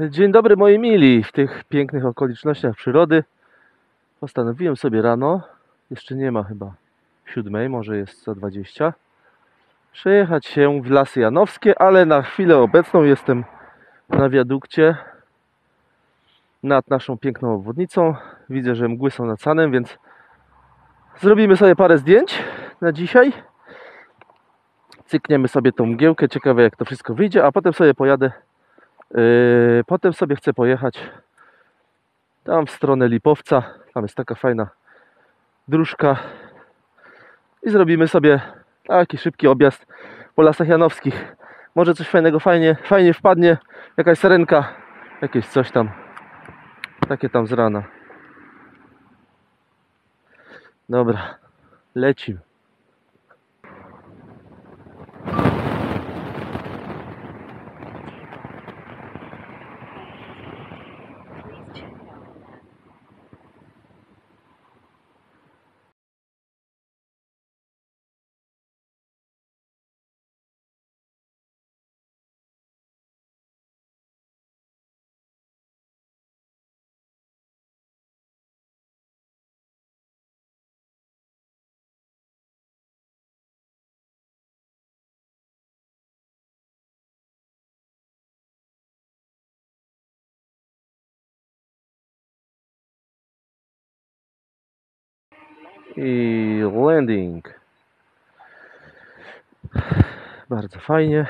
Dzień dobry moi mili, w tych pięknych okolicznościach przyrody postanowiłem sobie rano, jeszcze nie ma chyba siódmej, może jest za 20, przejechać się w Lasy Janowskie, ale na chwilę obecną jestem na wiadukcie nad naszą piękną obwodnicą. Widzę, że mgły są nad Sanem, więc zrobimy sobie parę zdjęć na dzisiaj. Cykniemy sobie tą mgiełkę, ciekawe jak to wszystko wyjdzie, a potem sobie pojadę potem sobie chcę pojechać tam w stronę Lipowca. Tam jest taka fajna dróżka. I zrobimy sobie taki szybki objazd po lasach janowskich. Może coś fajnego, fajnie, fajnie wpadnie. Jakaś serenka, jakieś coś tam. Takie tam z rana. Dobra, lecimy. I landing. Bardzo fajnie.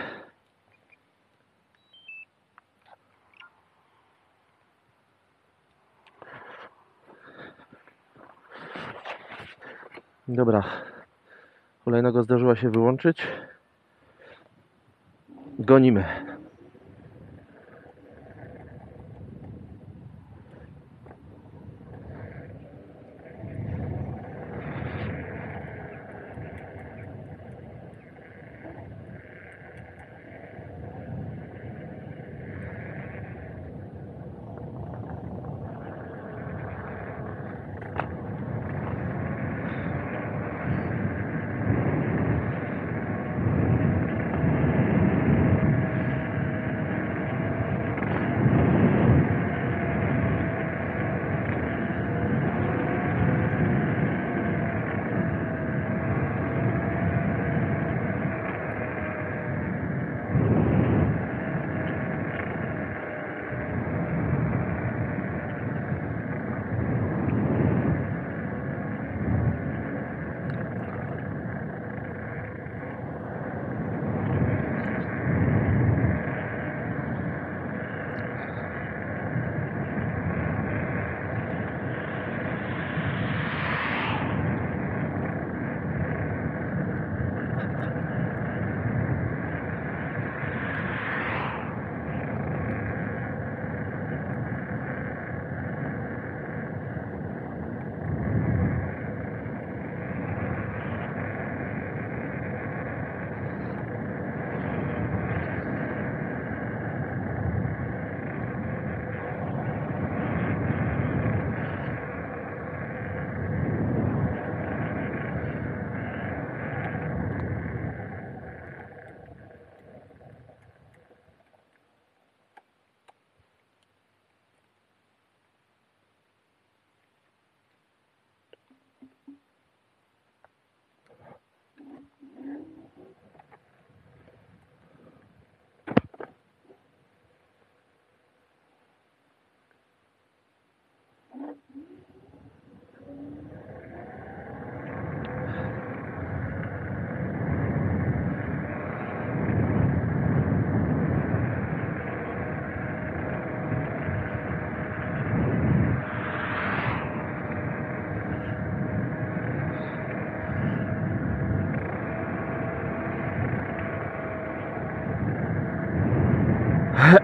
Dobra. Kolejnego zdarzyła się wyłączyć. Gonimy.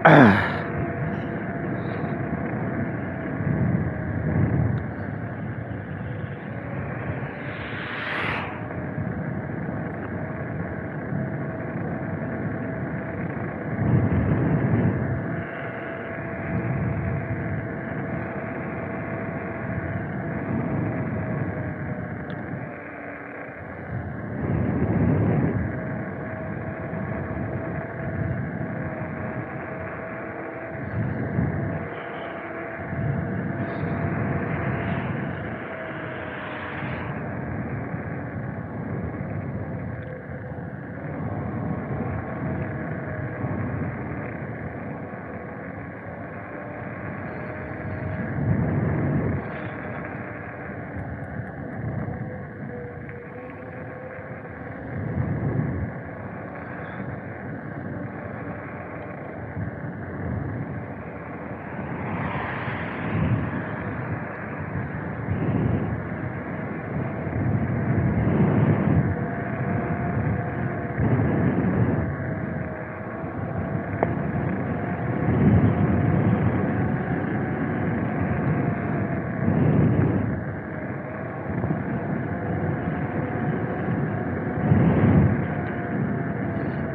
Ah.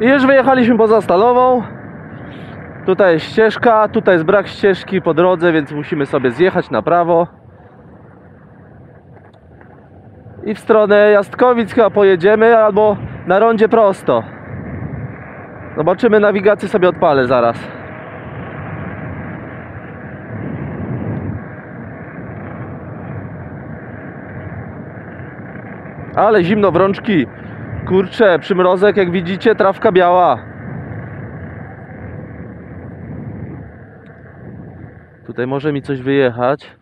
już wyjechaliśmy poza Stalową. Tutaj jest ścieżka, tutaj jest brak ścieżki po drodze, więc musimy sobie zjechać na prawo. I w stronę Jastkowic chyba pojedziemy, albo na rondzie prosto. Zobaczymy, nawigację sobie odpalę zaraz. Ale zimno w rączki. Kurczę, przymrozek, jak widzicie, trawka biała. Tutaj może mi coś wyjechać.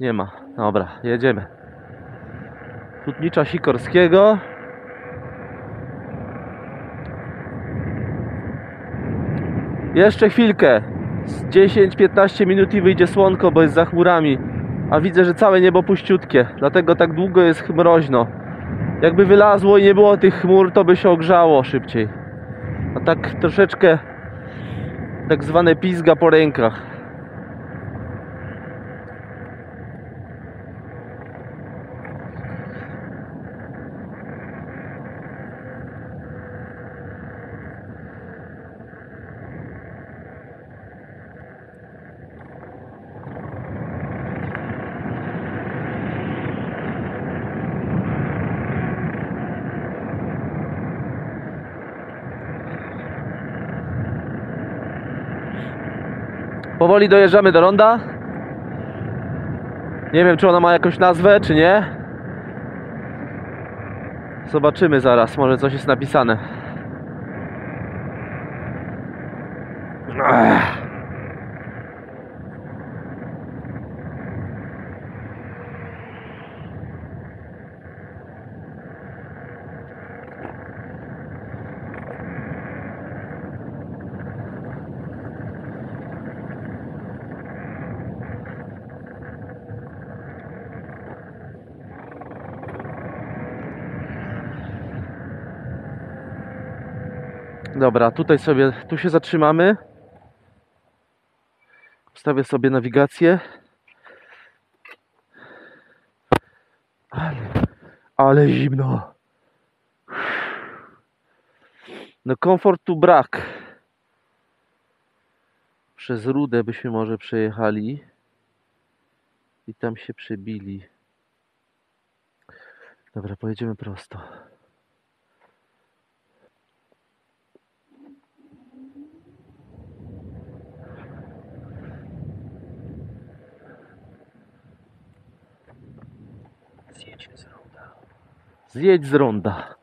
Nie ma. Dobra, jedziemy. Hutnicza Sikorskiego. Jeszcze chwilkę. Z 10-15 minut i wyjdzie słonko, bo jest za chmurami. A widzę, że całe niebo puściutkie. Dlatego tak długo jest mroźno. Jakby wylazło i nie było tych chmur, to by się ogrzało szybciej. A tak troszeczkę tak zwane pizga po rękach. Powoli dojeżdżamy do ronda. Nie wiem, czy ona ma jakąś nazwę, czy nie. Zobaczymy zaraz, może coś jest napisane. Ech. Dobra, tutaj sobie, tu się zatrzymamy. Ustawię sobie nawigację. Ale, ale zimno. No komfortu brak. Przez Rudę byśmy może przejechali. I tam się przebili. Dobra, pojedziemy prosto. Zjedź z ronda. Zjedź z ronda.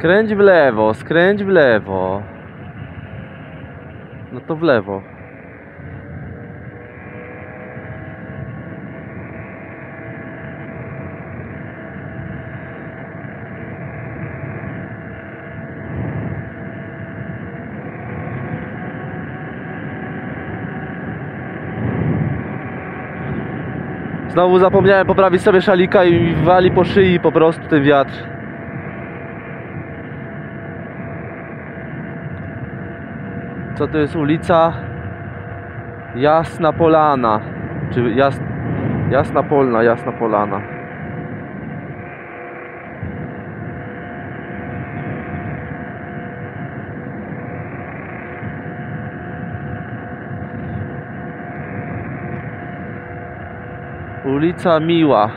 Skręć w lewo, skręć w lewo. No to w lewo. Znowu zapomniałem poprawić sobie szalika i wali po szyi po prostu ten wiatr. Co to jest ulica? Jasna Polana. Czy jas... Jasna Polna, Jasna Polana. Ulica Miła.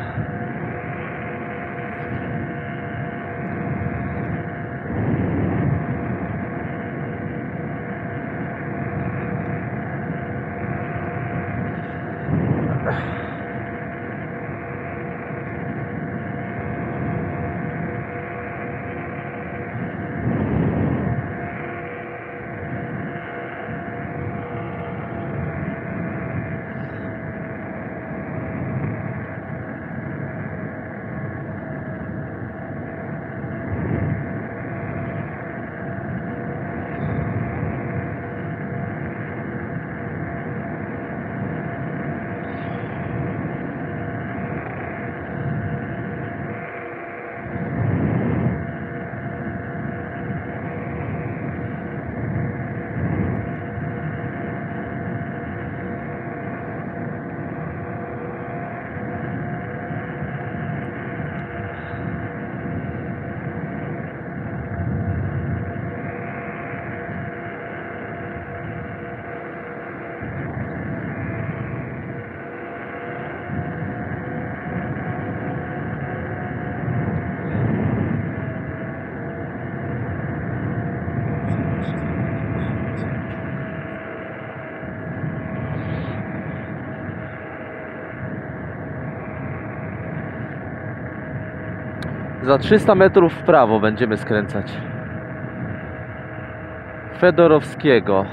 Za 300 metrów w prawo będziemy skręcać. Fedorowskiego.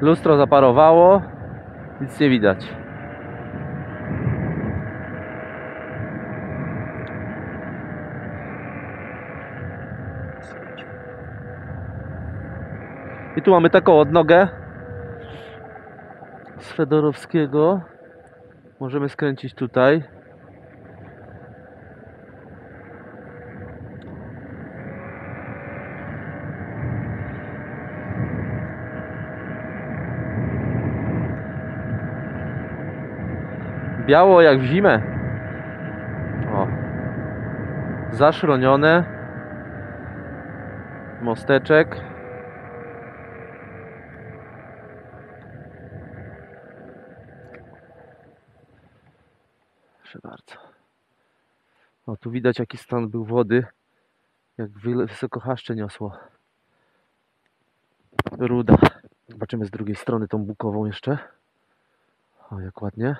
Lustro zaparowało. Nic nie widać. Tu mamy taką odnogę z Fedorowskiego. Możemy skręcić tutaj. Biało jak w zimę. O. Zaszronione. Mosteczek. Proszę bardzo. O, tu widać jaki stan był wody. Jak wysoko chaszcze niosło. Ruda. Zobaczymy z drugiej strony tą bukową jeszcze. O, jak ładnie.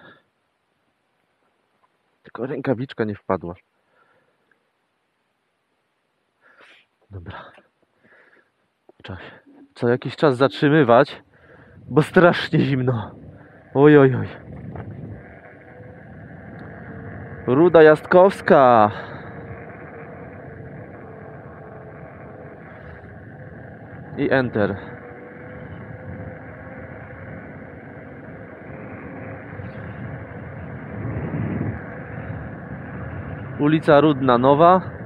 Tylko rękawiczka nie wpadła. Dobra. Się co jakiś czas zatrzymywać, bo strasznie zimno. Oj, oj, oj. Ruda Jastkowska. I enter. Ulica Rudna Nowa.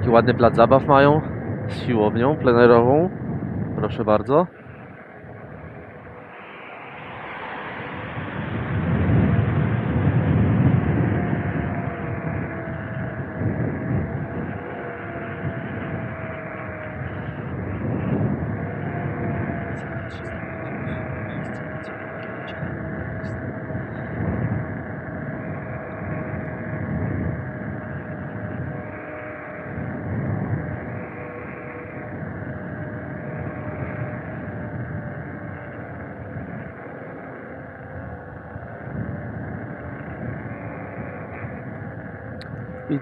O, jaki ładny plac zabaw mają z siłownią plenerową. Proszę bardzo.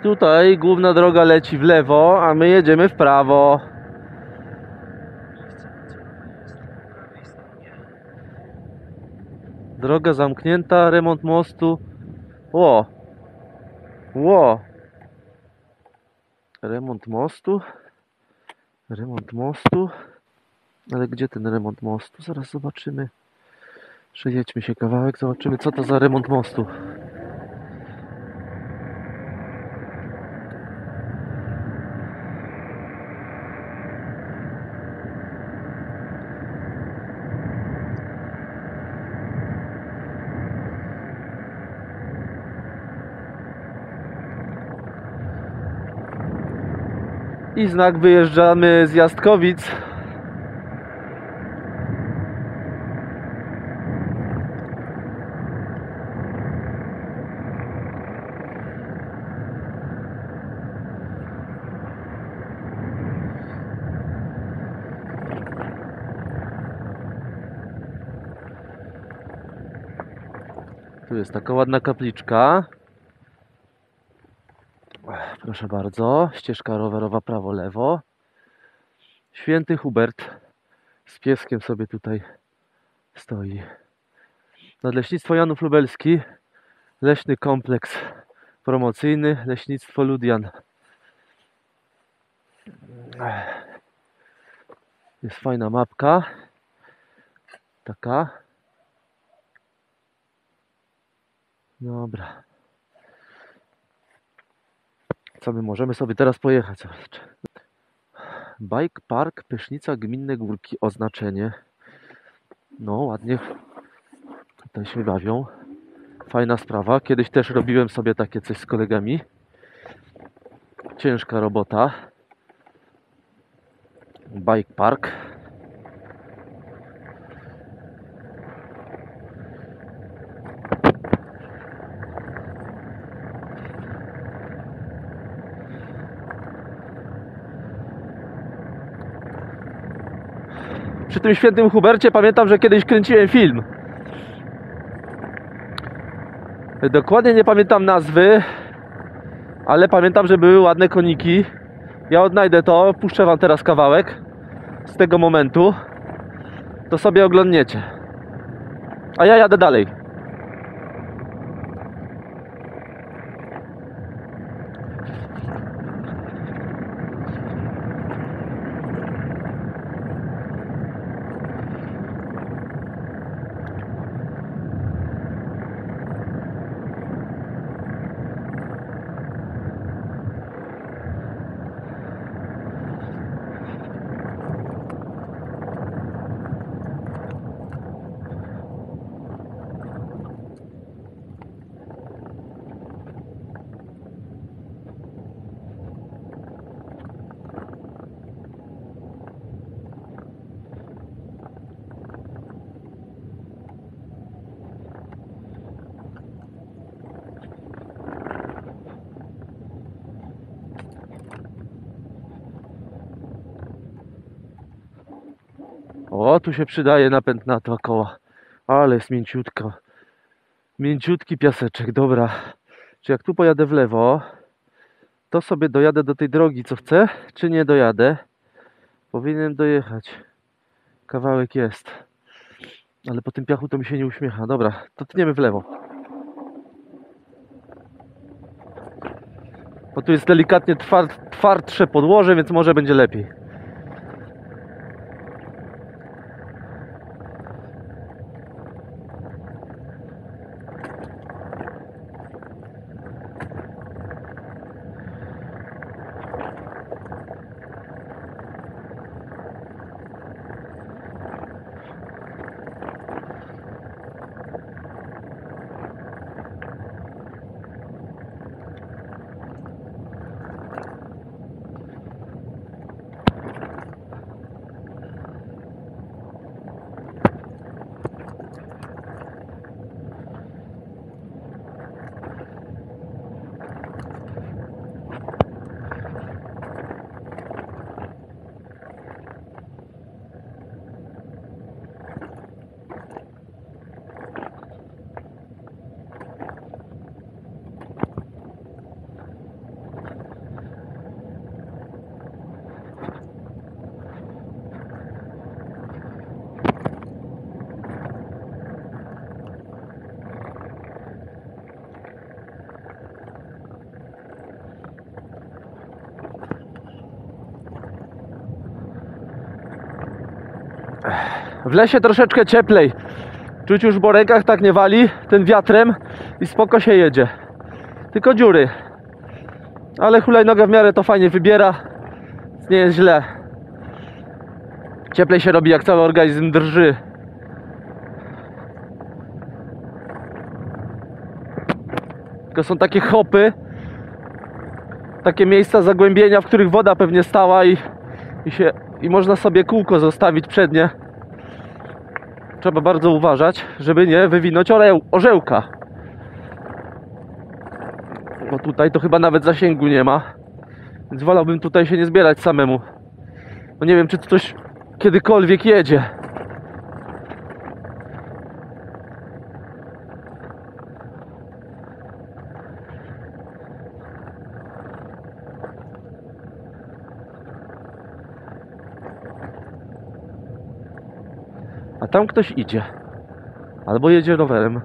Tutaj główna droga leci w lewo, a my jedziemy w prawo. Droga zamknięta, remont mostu. Ło. Ło. Remont mostu. Remont mostu. Ale gdzie ten remont mostu? Zaraz zobaczymy. Przejedźmy się kawałek, zobaczymy co to za remont mostu. I znak wyjeżdżamy z Jastkowic. Tu jest taka ładna kapliczka. Proszę bardzo, ścieżka rowerowa prawo-lewo. Święty Hubert z pieskiem sobie tutaj stoi. Nadleśnictwo Janów Lubelski, leśny kompleks promocyjny, leśnictwo Ludian. Jest fajna mapka. Taka. Dobra. Co my możemy sobie teraz pojechać? Bike Park Pysznica Gminne Górki. Oznaczenie. No, ładnie tutaj się bawią. Fajna sprawa. Kiedyś też robiłem sobie takie coś z kolegami. Ciężka robota. Bike Park. Przy tym świętym Hubercie pamiętam, że kiedyś kręciłem film. Dokładnie nie pamiętam nazwy, ale pamiętam, że były ładne koniki. Ja odnajdę to, puszczę wam teraz kawałek z tego momentu. To sobie oglądniecie. A ja jadę dalej. Tu się przydaje napęd na dwa koła. Ale jest mięciutko. Mięciutki piaseczek, dobra. Czy jak tu pojadę w lewo, to sobie dojadę do tej drogi, co chcę, czy nie dojadę? Powinienem dojechać. Kawałek jest. Ale po tym piachu to mi się nie uśmiecha. Dobra, to tniemy w lewo. Bo tu jest delikatnie tward, twardsze podłoże, więc może będzie lepiej. W lesie troszeczkę cieplej. Czuć już po rękach tak nie wali, ten wiatrem i spoko się jedzie. Tylko dziury. Ale hulajnoga w miarę to fajnie wybiera. Nie jest źle. Cieplej się robi jak cały organizm drży. Tylko są takie hopy. Takie miejsca zagłębienia, w których woda pewnie stała i, i, się, i można sobie kółko zostawić przednie trzeba bardzo uważać, żeby nie wywinąć oreł, orzełka. Bo tutaj to chyba nawet zasięgu nie ma. Więc wolałbym tutaj się nie zbierać samemu. No nie wiem, czy coś kiedykolwiek jedzie. Tam ktoś idzie. Albo jedzie rowerem.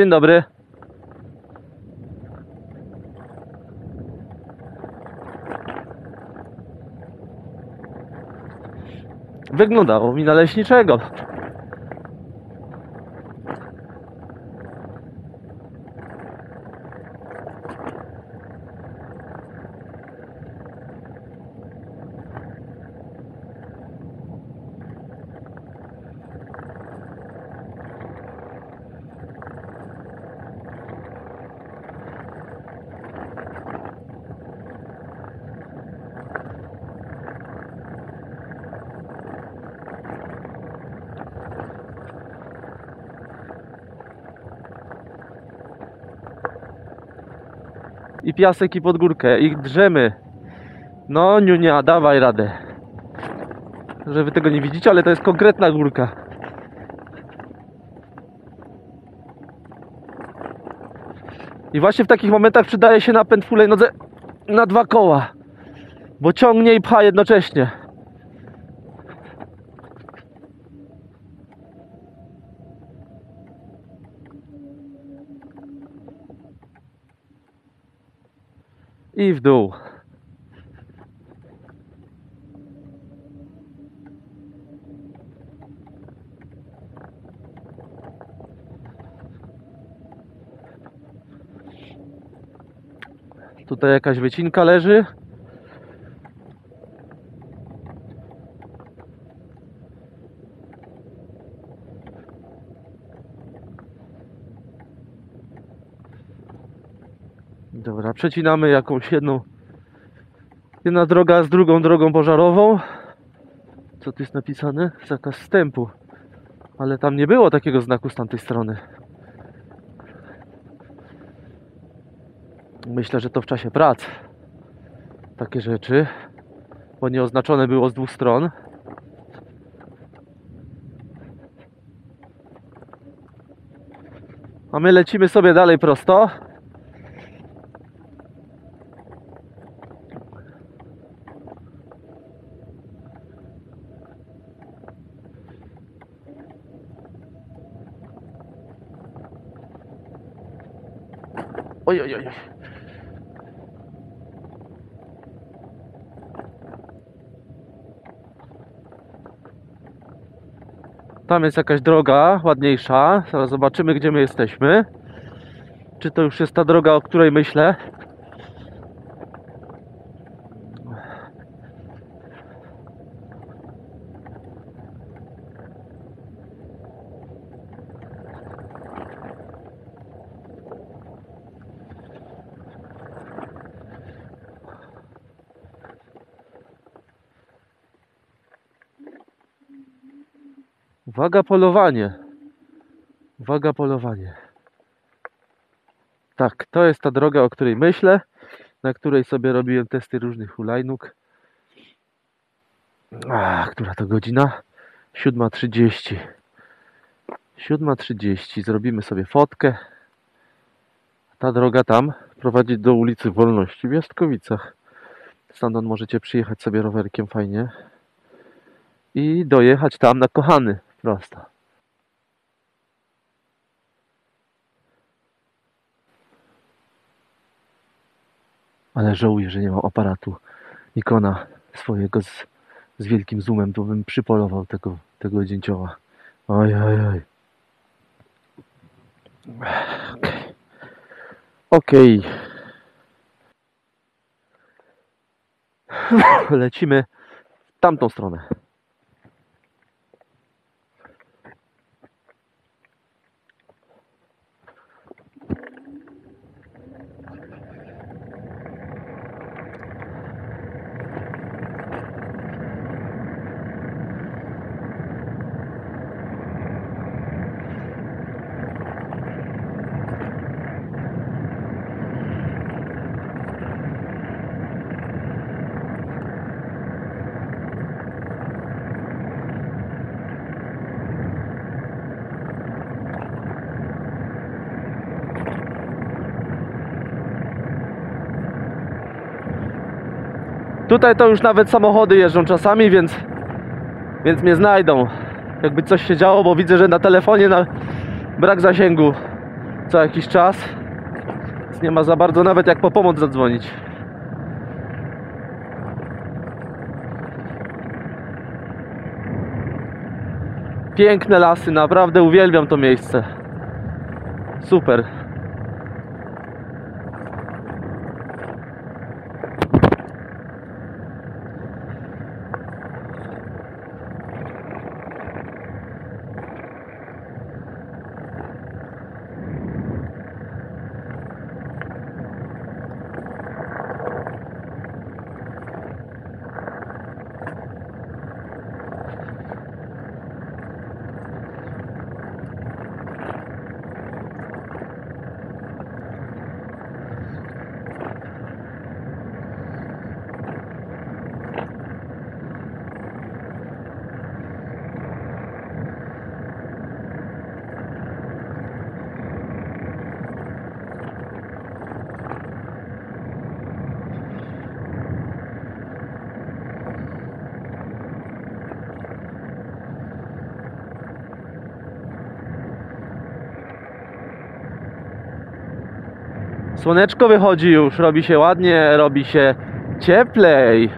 Dzień dobry. Wyglądało mi na leśniczego. Piasek i pod górkę. I drzemy. No, Niunia, dawaj radę. Że wy tego nie widzicie, ale to jest konkretna górka. I właśnie w takich momentach przydaje się napęd w hulajnodze na dwa koła. Bo ciągnie i pcha jednocześnie. I dół. Tutaj jakaś wycinka leży. Dobra, przecinamy jakąś jedną. Jedna droga z drugą drogą pożarową. Co tu jest napisane? Zakaz wstępu. Ale tam nie było takiego znaku z tamtej strony. Myślę, że to w czasie prac. Takie rzeczy. Bo nie oznaczone było z dwóch stron. A my lecimy sobie dalej prosto. Oj, oj, oj. oj. Tam jest jakaś droga ładniejsza. Zaraz zobaczymy, gdzie my jesteśmy. Czy to już jest ta droga, o której myślę? Uwaga, polowanie. Uwaga, polowanie. Tak, to jest ta droga, o której myślę, na której sobie robiłem testy różnych hulajnóg. A, która to godzina? 7.30. 7.30. Zrobimy sobie fotkę. Ta droga tam prowadzi do ulicy Wolności w Jastkowicach. Stamtąd możecie przyjechać sobie rowerkiem fajnie i dojechać tam na kochany prosto. Ale żałuję, że nie mam aparatu Nikona swojego z, z wielkim zoomem, to bym przypolował tego, tego dzięcioła. Oj, oj, oj. Okej. Okay. Lecimy w tamtą stronę. Tutaj to już nawet samochody jeżdżą czasami, więc, więc mnie znajdą. Jakby coś się działo, bo widzę, że na telefonie na brak zasięgu co jakiś czas. Więc nie ma za bardzo nawet jak po pomoc zadzwonić. Piękne lasy, naprawdę uwielbiam to miejsce. Super. Słoneczko wychodzi już, robi się ładnie, robi się cieplej.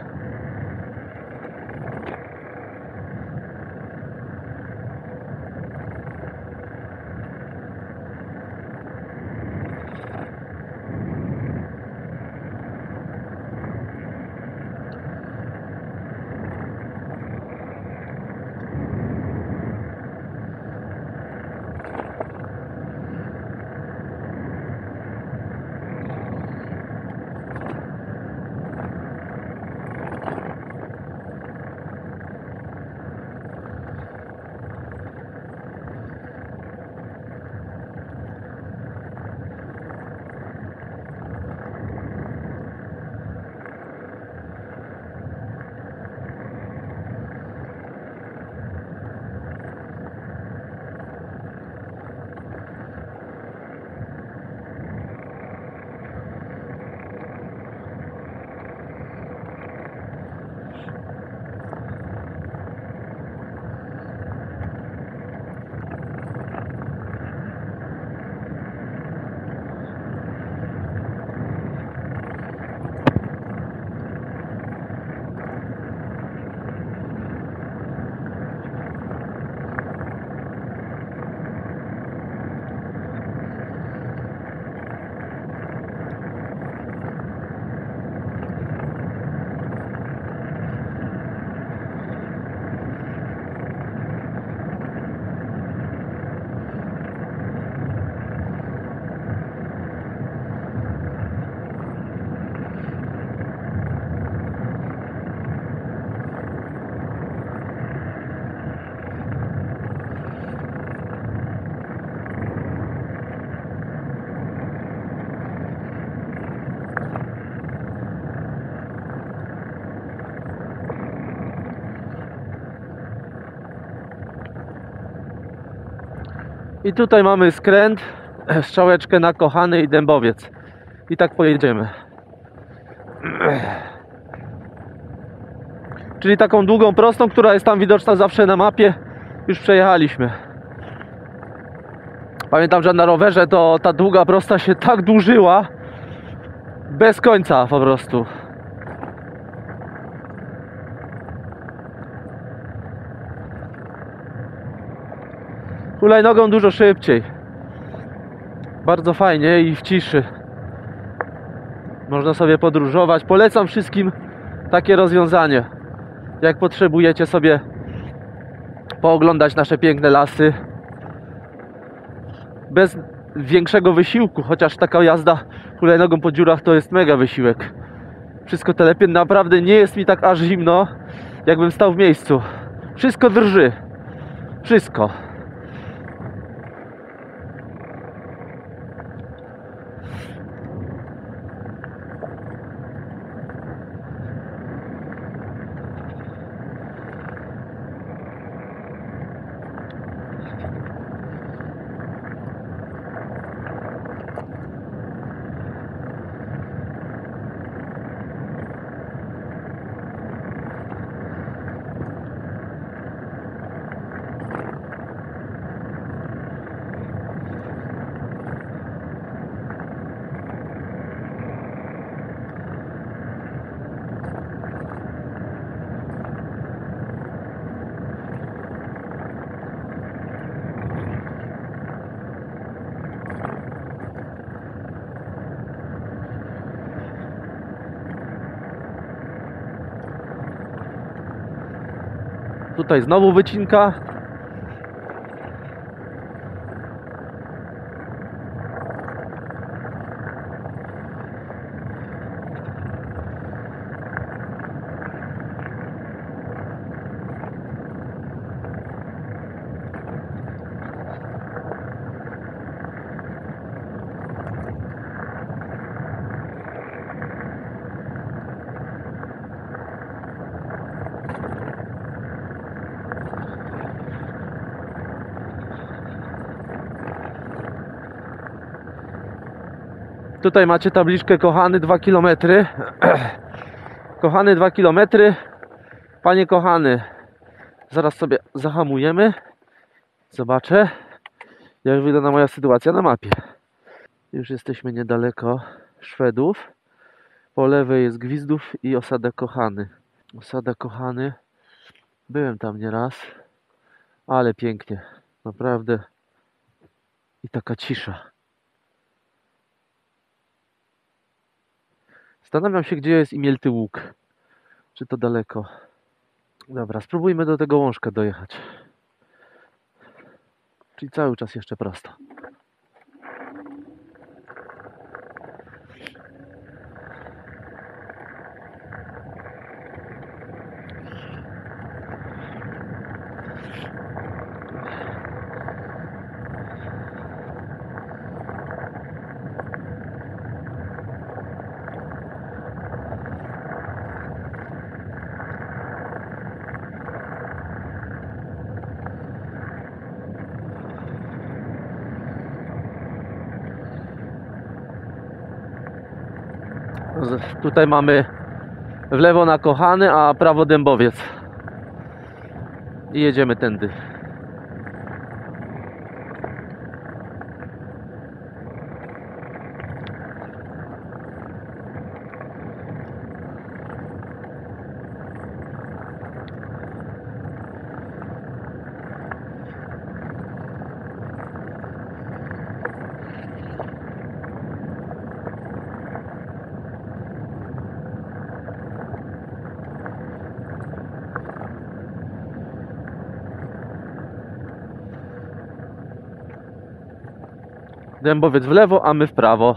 I tutaj mamy skręt, strzałeczkę na Kochany i Dębowiec. I tak pojedziemy. Czyli taką długą prostą, która jest tam widoczna zawsze na mapie, już przejechaliśmy. Pamiętam, że na rowerze to ta długa prosta się tak dłużyła, bez końca po prostu. Hulajnogą dużo szybciej. Bardzo fajnie i w ciszy. Można sobie podróżować. Polecam wszystkim takie rozwiązanie. Jak potrzebujecie sobie pooglądać nasze piękne lasy bez większego wysiłku, chociaż taka jazda hulajnogą po dziurach to jest mega wysiłek. Wszystko telepie, naprawdę nie jest mi tak aż zimno, jakbym stał w miejscu. Wszystko drży. Wszystko. Tutaj znowu wycinka. Tutaj macie tabliczkę kochany 2 km. kochany 2 km. Panie kochany, zaraz sobie zahamujemy. Zobaczę, jak wygląda moja sytuacja na mapie. Już jesteśmy niedaleko Szwedów. Po lewej jest Gwizdów i osada Kochany. Osada Kochany. Byłem tam nieraz, ale pięknie. Naprawdę. I taka cisza. Zastanawiam się, gdzie jest Imielty Łuk. Czy to daleko? Dobra, spróbujmy do tego łążka dojechać. Czyli cały czas jeszcze prosto. Z- Tutaj mamy w lewo na Kochany, a prawo Dębowiec. I jedziemy tędy. Dębowiec w lewo, a my w prawo.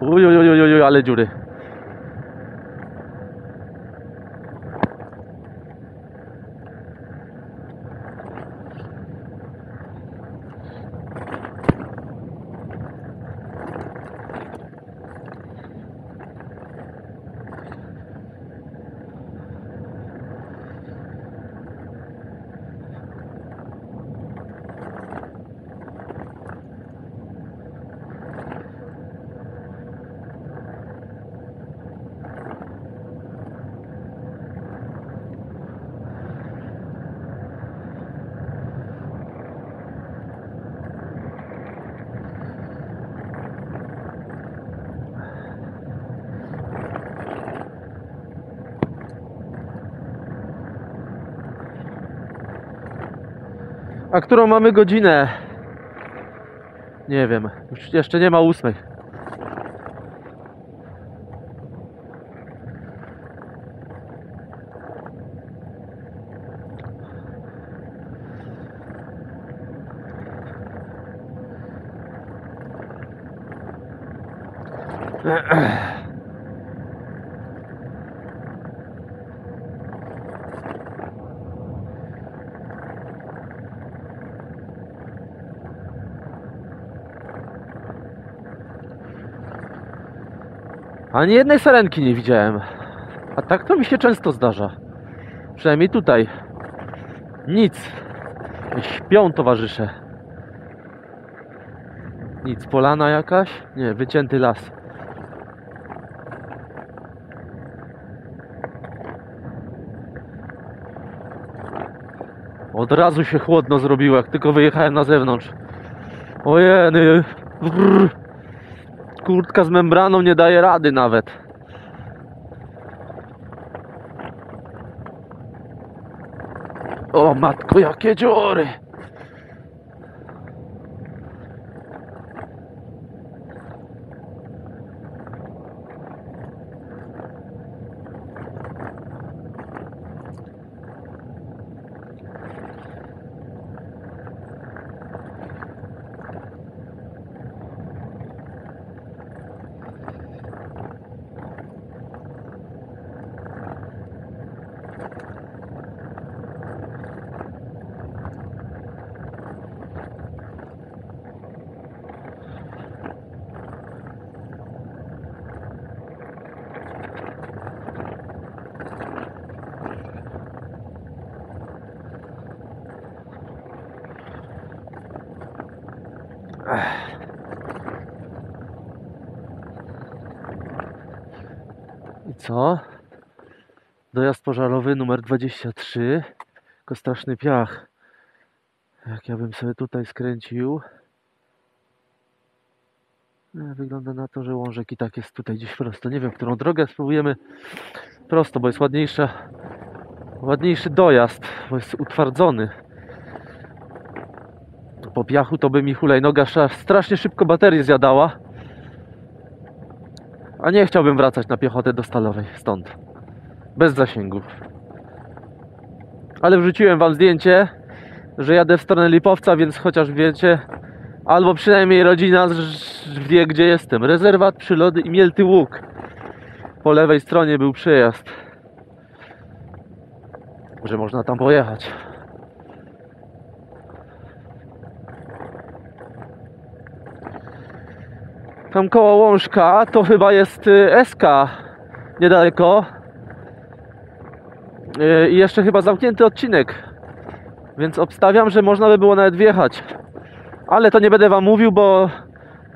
Uj, uj, uj, uj, uj, ale dziury. A którą mamy godzinę? Nie wiem. Już jeszcze nie ma ósmej. Ani jednej sarenki nie widziałem. A tak to mi się często zdarza. Przynajmniej tutaj. Nic. Śpią towarzysze. Nic. Polana jakaś? Nie, wycięty las. Od razu się chłodno zrobiło, jak tylko wyjechałem na zewnątrz. Ojeny. Brrr. Kurtka z membraną nie daje rady nawet. O matko, jakie dziury! I co? Dojazd pożarowy numer 23. Tylko straszny piach. Jak ja bym sobie tutaj skręcił. No, Wygląda na to, że łążek i tak jest tutaj gdzieś prosto. Nie wiem, którą drogę spróbujemy prosto, bo jest ładniejsza, ładniejszy dojazd, bo jest utwardzony. Po piachu to by mi hulajnoga strasznie szybko baterię zjadała. A nie chciałbym wracać na piechotę do Stalowej stąd. Bez zasięgów. Ale wrzuciłem wam zdjęcie, że jadę w stronę Lipowca, więc chociaż wiecie, albo przynajmniej rodzina wie gdzie jestem. Rezerwat przylody i Mielty Łuk. Po lewej stronie był przejazd. Że można tam pojechać. Tam koło Łążka to chyba jest y, SK niedaleko. Y, I jeszcze chyba zamknięty odcinek. Więc obstawiam, że można by było nawet wjechać. Ale to nie będę wam mówił, bo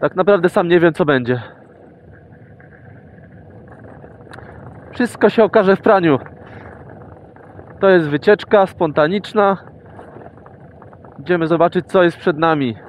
tak naprawdę sam nie wiem co będzie. Wszystko się okaże w praniu. To jest wycieczka spontaniczna. Idziemy zobaczyć co jest przed nami.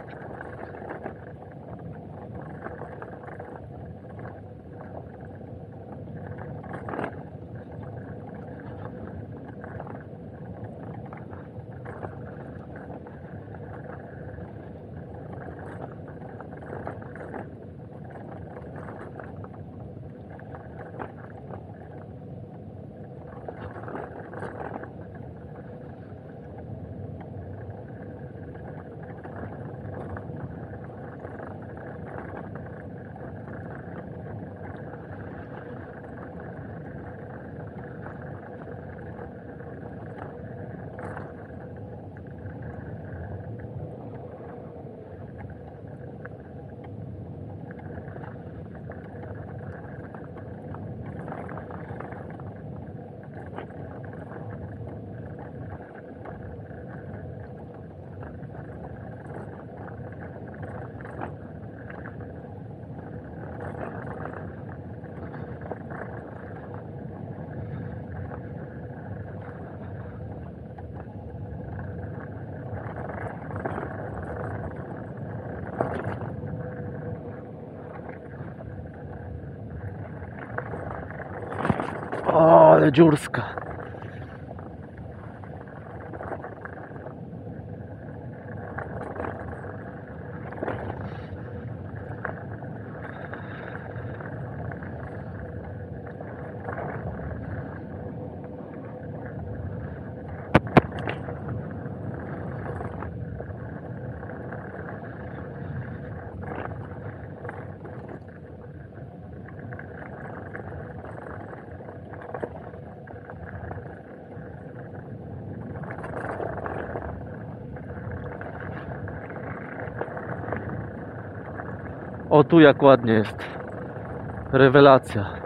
O, ale dziurska. O, tu jak ładnie jest. Rewelacja.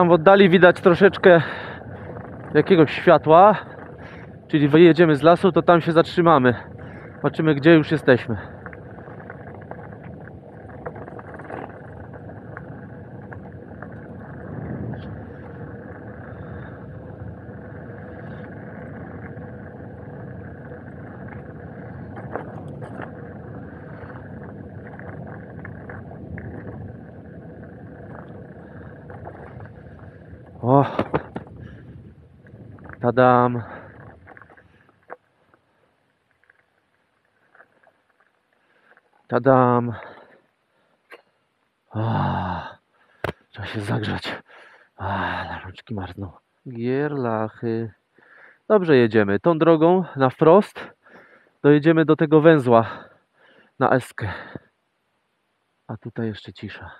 Tam w oddali widać troszeczkę jakiegoś światła, czyli wyjedziemy z lasu, to tam się zatrzymamy. Zobaczymy, gdzie już jesteśmy. O! Tadam! Tadam! A, trzeba się zagrzać. A, rączki marzną. Gierlachy. Dobrze jedziemy. Tą drogą na wprost dojedziemy do tego węzła na Eskę. A tutaj jeszcze cisza.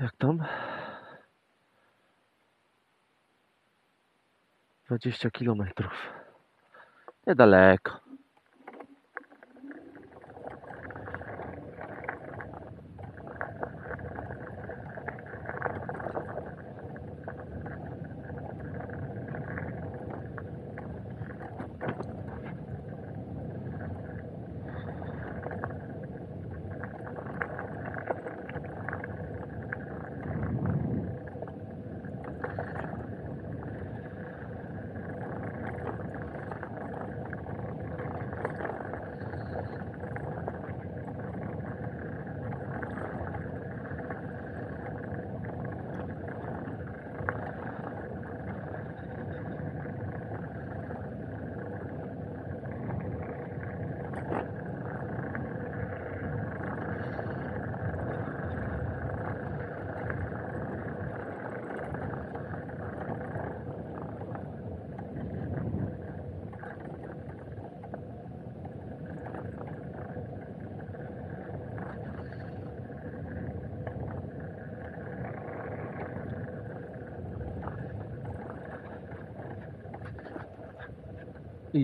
Jak tam? 20 kilometrów. Niedaleko.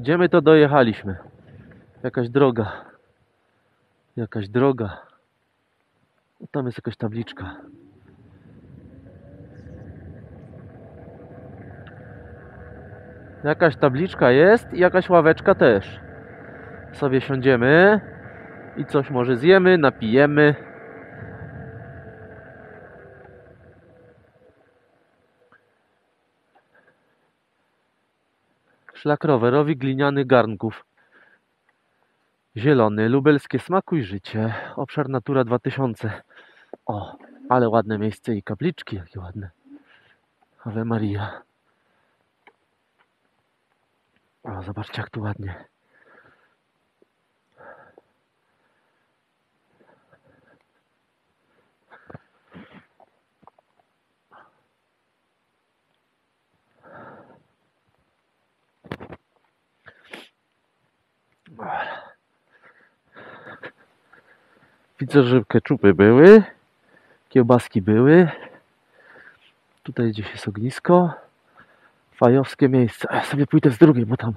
Idziemy, to dojechaliśmy. Jakaś droga. Jakaś droga. O, tam jest jakaś tabliczka. Jakaś tabliczka jest i jakaś ławeczka też. Sobie siądziemy i coś może zjemy, napijemy. Szlak rowerowy gliniany garnków. Zielony, lubelskie smakuj życie. Obszar Natura 2000. O, ale ładne miejsce i kapliczki, jakie ładne. Ave Maria. O, zobaczcie jak tu ładnie. Widzę, że keczupy były, kiełbaski były. Tutaj gdzieś jest ognisko. Fajowskie miejsce. A ja sobie pójdę z drugiej, bo tam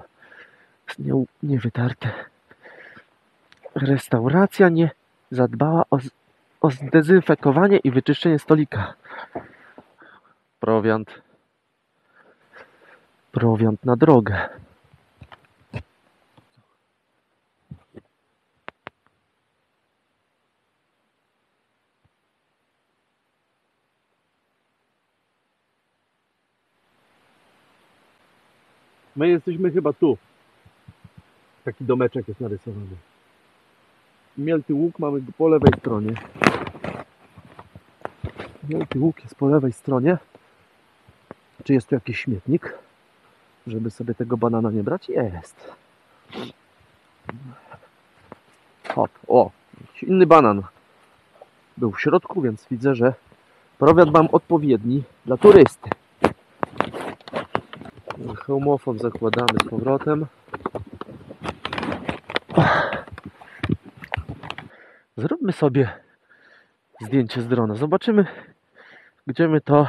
jest nie, niewytarte. Restauracja nie zadbała o, o zdezynfekowanie i wyczyszczenie stolika. Prowiant. Prowiant na drogę. My jesteśmy chyba tu. Taki domeczek jest narysowany. Mielty łuk mamy po lewej stronie. Mielty łuk jest po lewej stronie. Czy jest tu jakiś śmietnik? Żeby sobie tego banana nie brać? Jest. Hop, o, inny banan. Był w środku, więc widzę, że prowiat mam odpowiedni dla turysty. Hełmofon zakładamy z powrotem. Zróbmy sobie zdjęcie z drona. Zobaczymy, gdzie my to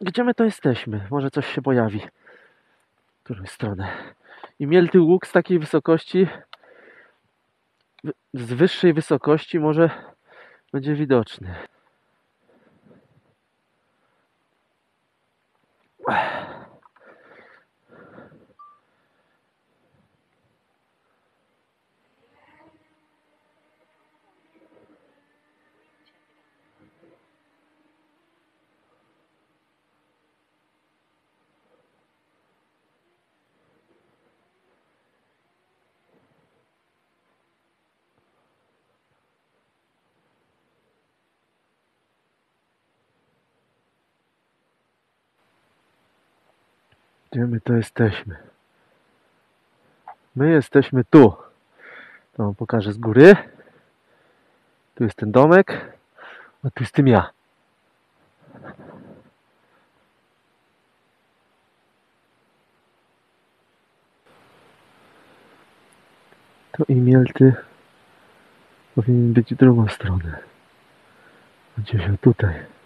gdzie my to jesteśmy. Może coś się pojawi. W którą stronę. I mielty łuk z takiej wysokości z wyższej wysokości może będzie widoczny. Gdzie my to jesteśmy? My jesteśmy tu. To wam pokażę z góry. Tu jest ten domek, a tu jestem ja. To imielty powinien być w drugą stronę. Gdzieś tutaj.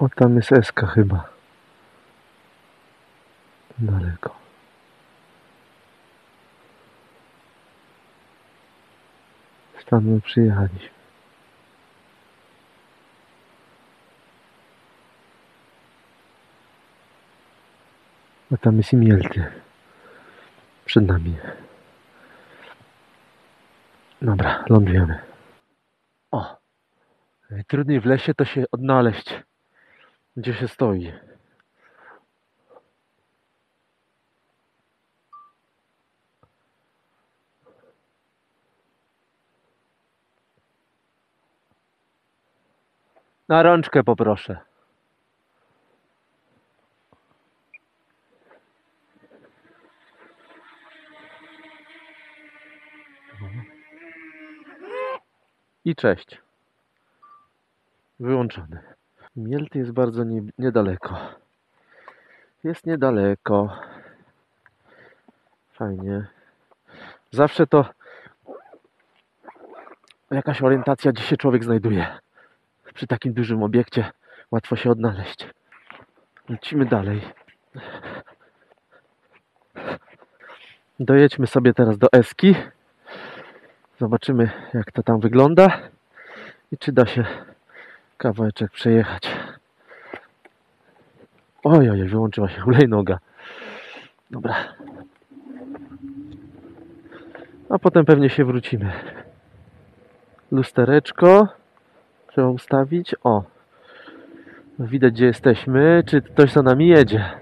O, tam jest Eska chyba. Daleko. My przyjechaliśmy. A tam jest Imielty. Przed nami. Dobra, lądujemy. O! Trudniej w lesie to się odnaleźć. Gdzie się stoi? Na rączkę poproszę. I cześć. Wyłączony. Mielty jest bardzo nie, niedaleko. Jest niedaleko. Fajnie. Zawsze to jakaś orientacja, gdzie się człowiek znajduje. Przy takim dużym obiekcie łatwo się odnaleźć. Lecimy dalej. Dojedźmy sobie teraz do Eski. Zobaczymy, jak to tam wygląda i czy da się kawałeczek przejechać. Oj, oj, wyłączyła się hulajnoga. Dobra. A potem pewnie się wrócimy. Lustereczko trzeba ustawić. O. Widać gdzie jesteśmy. Czy ktoś za nami jedzie.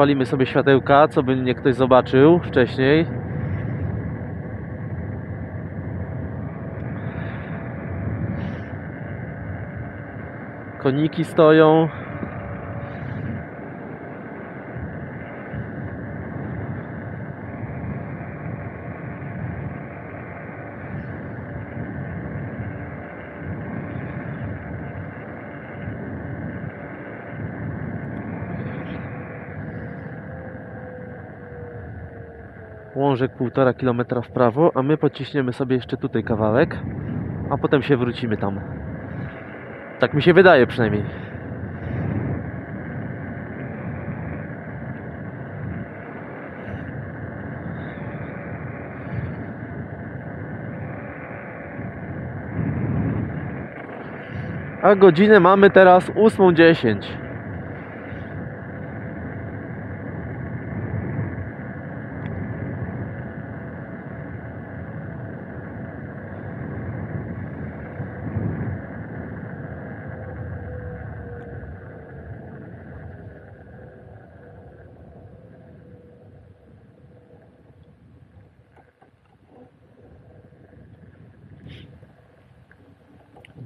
Zapalimy sobie światełka, co by nie ktoś zobaczył wcześniej. Koniki stoją. Łążek półtora kilometra w prawo, a my pociśniemy sobie jeszcze tutaj kawałek, a potem się wrócimy tam. Tak mi się wydaje przynajmniej. A godzinę mamy teraz 8.10.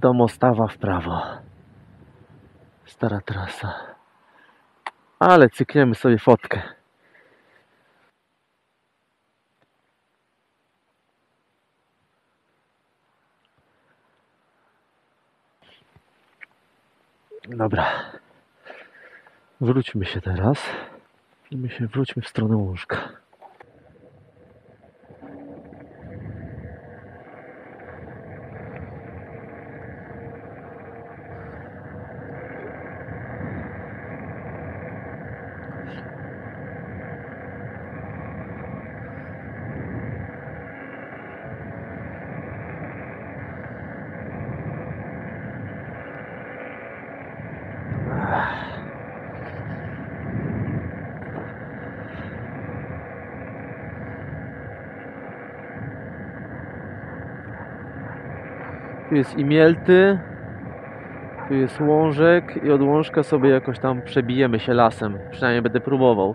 do Mostawa w prawo. Stara trasa. Ale cykniemy sobie fotkę. Dobra. Wróćmy się teraz. My się wróćmy w stronę łóżka. Tu jest Imielty. Tu jest Łążek i od Łążka sobie jakoś tam przebijemy się lasem. Przynajmniej będę próbował.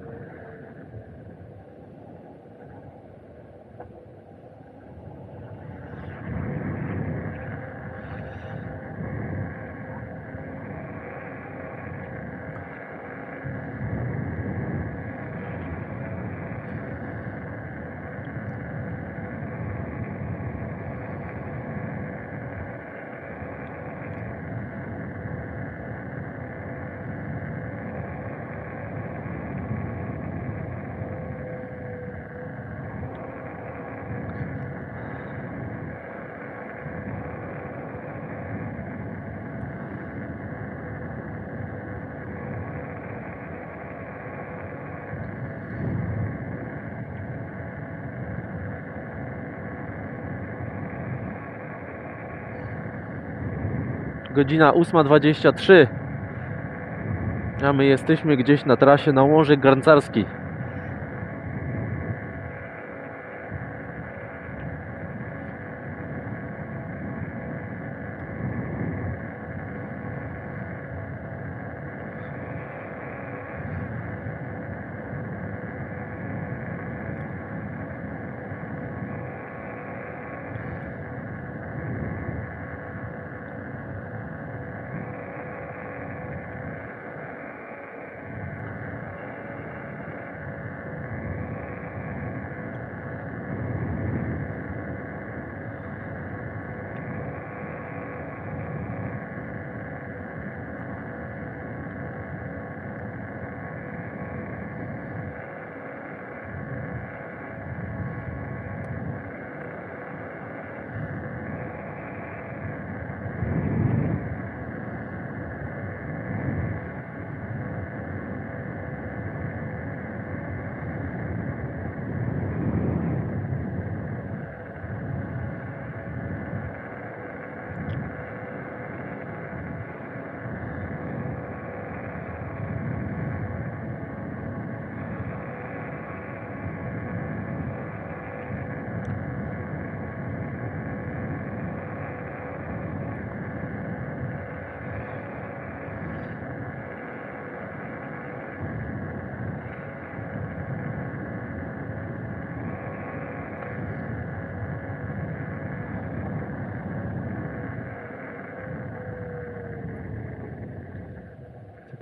Godzina 8.23. A my jesteśmy gdzieś na trasie na Łążek Garncarski.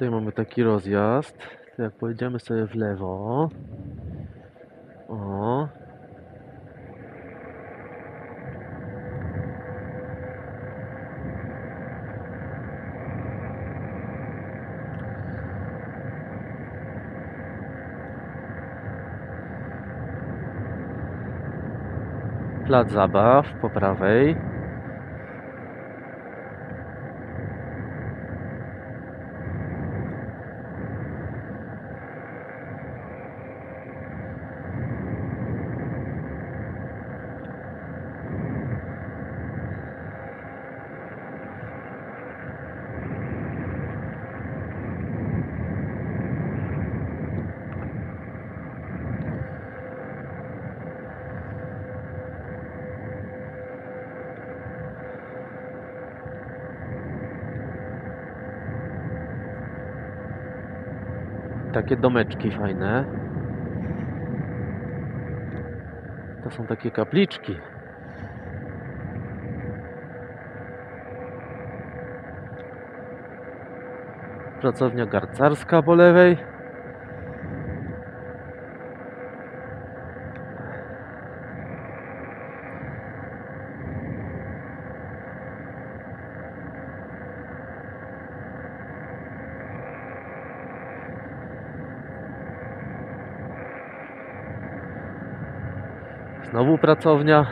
Tutaj mamy taki rozjazd. Jak pojedziemy sobie w lewo. O. Plac zabaw po prawej. Takie domeczki fajne. To są takie kapliczki. Pracownia garcarska po lewej. Znowu pracownia.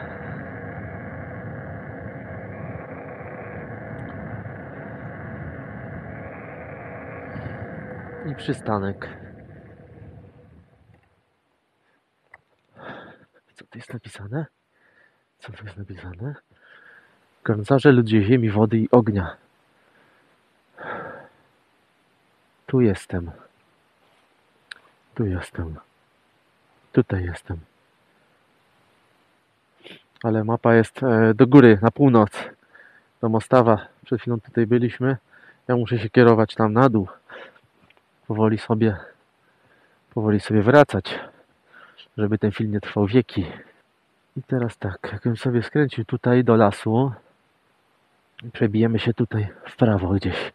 I przystanek. Co tu jest napisane? Co tu jest napisane? Garncarze, ludzie ziemi, wody i ognia. Tu jestem. Tu jestem. Tutaj jestem. Ale mapa jest e, do góry, na północ. do Mostawa. Przed chwilą tutaj byliśmy. Ja muszę się kierować tam na dół. Powoli sobie, powoli sobie wracać, żeby ten film nie trwał wieki. I teraz tak, jakbym sobie skręcił tutaj do lasu, przebijemy się tutaj w prawo gdzieś.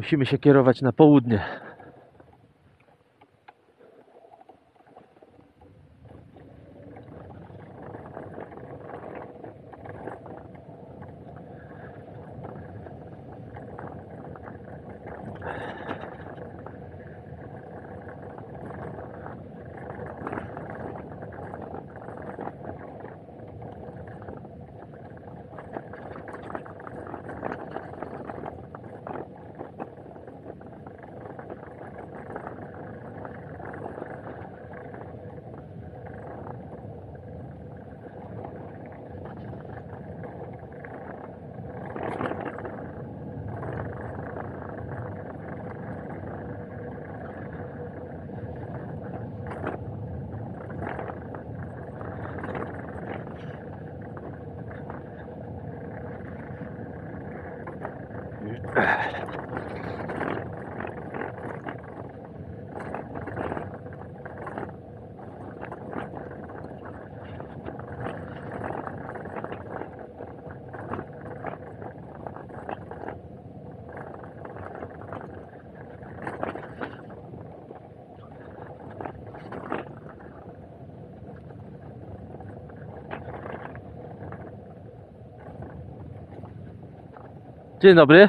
Musimy się kierować na południe. Dzień dobry.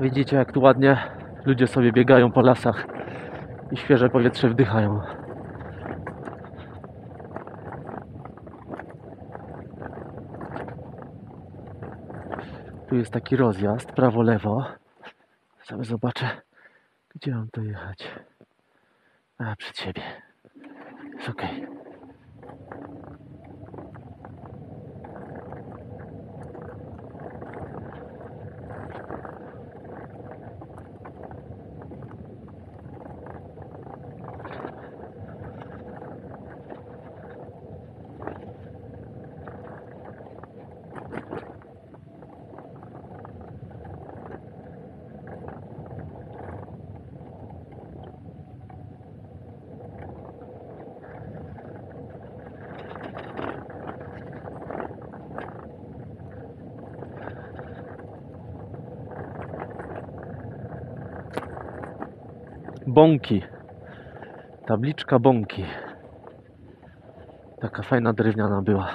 Widzicie jak tu ładnie ludzie sobie biegają po lasach i świeże powietrze wdychają. Tu jest taki rozjazd, prawo, lewo. Sobie zobaczę, gdzie mam to jechać. A, przed siebie. Jest ok. Bąki. Tabliczka Bąki. Taka fajna drewniana była.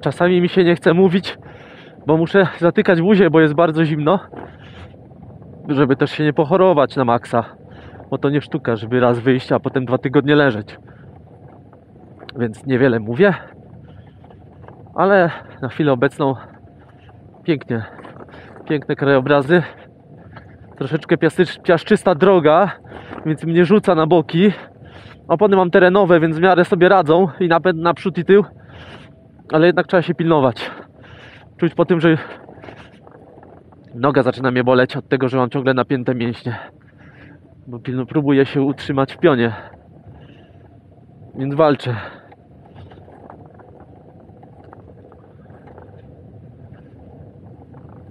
Czasami mi się nie chce mówić, bo muszę zatykać buzię, bo jest bardzo zimno. Żeby też się nie pochorować na maksa. Bo to nie sztuka, żeby raz wyjść, a potem dwa tygodnie leżeć. Więc niewiele mówię. Ale na chwilę obecną pięknie. Piękne krajobrazy. Troszeczkę piaszczysta droga, więc mnie rzuca na boki. Opony mam terenowe, więc w miarę sobie radzą i napęd naprzód i tył ale jednak trzeba się pilnować. Czuć po tym, że noga zaczyna mnie boleć od tego, że mam ciągle napięte mięśnie. Bo pilno próbuję się utrzymać w pionie. Więc walczę.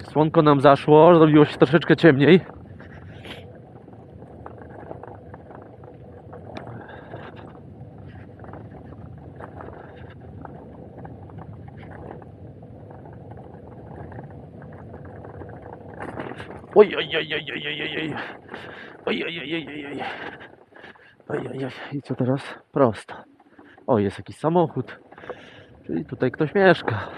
Słonko nam zaszło, zrobiło się troszeczkę ciemniej. Oj, oj, oj, oj, oj, oj, oj, oj. Oj, oj, oj, oj, oj, oj. Oj. I co teraz? Prosto. O, jest jakiś samochód. Czyli tutaj ktoś mieszka.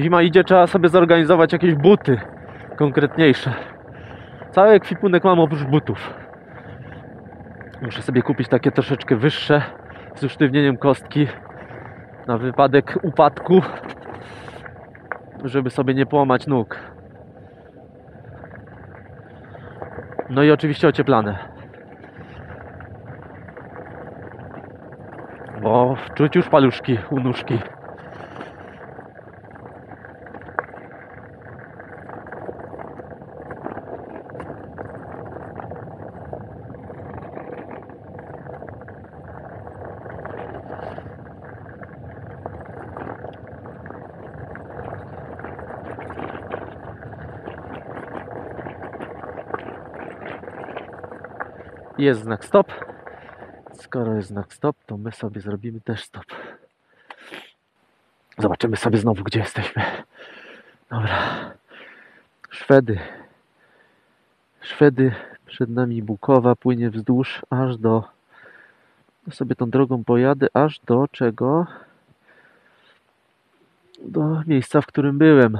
Zima idzie, trzeba sobie zorganizować jakieś buty konkretniejsze. Cały ekwipunek mam oprócz butów. Muszę sobie kupić takie troszeczkę wyższe z usztywnieniem kostki na wypadek upadku, żeby sobie nie połamać nóg. No i oczywiście ocieplane. Bo czuć już paluszki u nóżki. Jest znak stop. Skoro jest znak stop, to my sobie zrobimy też stop. Zobaczymy sobie znowu, gdzie jesteśmy. Dobra. Szwedy. Szwedy. Przed nami Bukowa płynie wzdłuż aż do. Sobie tą drogą pojadę aż do czego? Do miejsca, w którym byłem.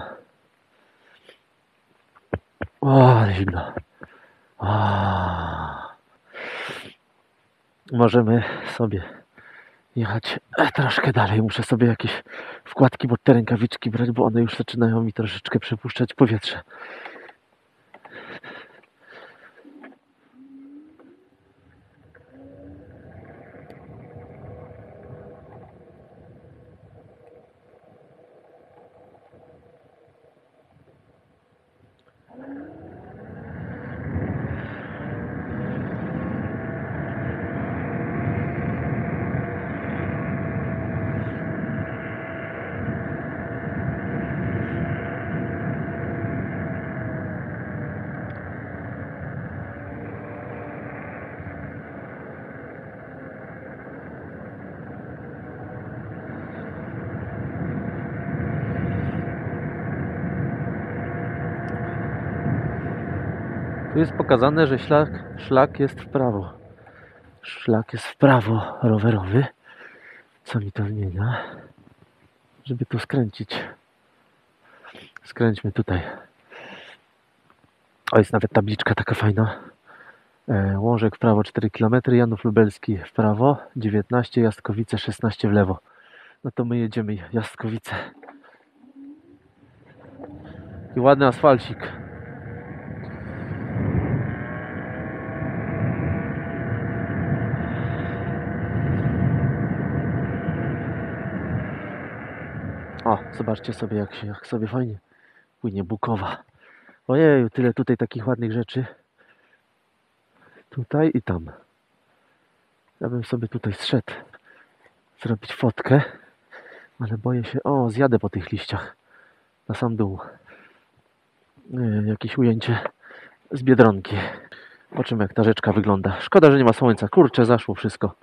O, ale zimno. O. Możemy sobie jechać e, troszkę dalej. Muszę sobie jakieś wkładki pod te rękawiczki brać, bo one już zaczynają mi troszeczkę przepuszczać powietrze. Tu jest pokazane, że szlak, szlak jest w prawo. Szlak jest w prawo rowerowy. Co mi to zmienia? Żeby tu skręcić. Skręćmy tutaj. O, jest nawet tabliczka taka fajna. E, Łążek w prawo 4 km, Janów Lubelski w prawo 19, Jastkowice 16 w lewo. No to my jedziemy Jastkowice. I ładny asfalcik. O, zobaczcie sobie, jak, się, jak sobie fajnie płynie Bukowa. Ojeju, tyle tutaj takich ładnych rzeczy. Tutaj i tam. Ja bym sobie tutaj zszedł zrobić fotkę, ale boję się, o, zjadę po tych liściach na sam dół. Yy, jakieś ujęcie z Biedronki. Zobaczymy, jak ta rzeczka wygląda. Szkoda, że nie ma słońca. Kurczę, zaszło wszystko.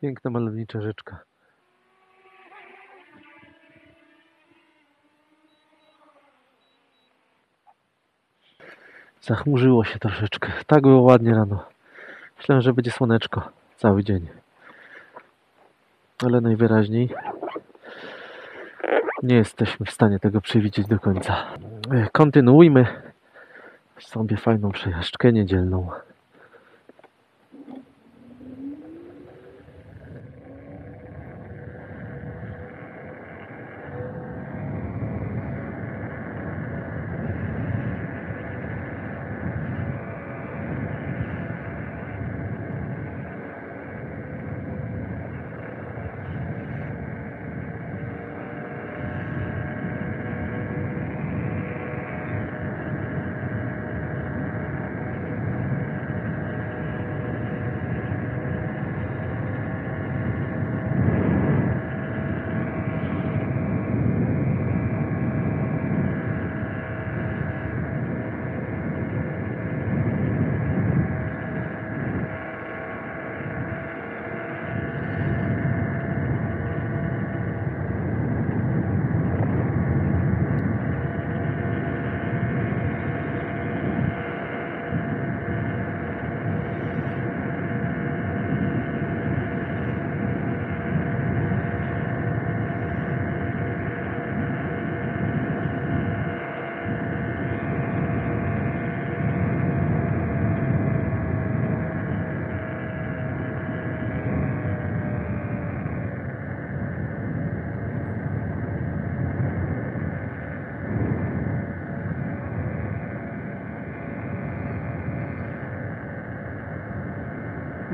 Piękna, malownicza rzeczka. Zachmurzyło się troszeczkę. Tak było ładnie rano. Myślałem, że będzie słoneczko cały dzień. Ale najwyraźniej nie jesteśmy w stanie tego przewidzieć do końca. E, Kontynuujmy sobie fajną przejażdżkę niedzielną.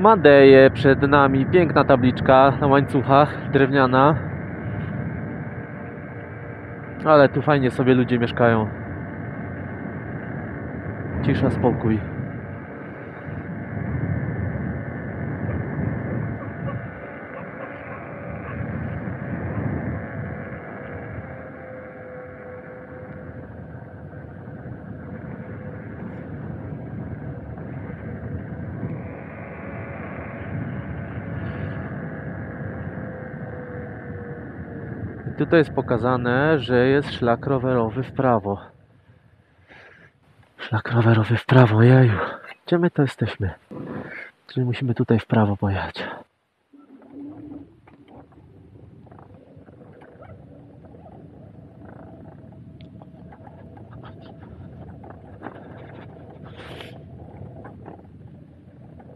Madeje przed nami, piękna tabliczka na łańcuchach, drewniana. Ale tu fajnie sobie ludzie mieszkają. Cisza, spokój. I tutaj jest pokazane, że jest szlak rowerowy w prawo. Szlak rowerowy w prawo, jeju. Gdzie my to jesteśmy? Czyli musimy tutaj w prawo pojechać.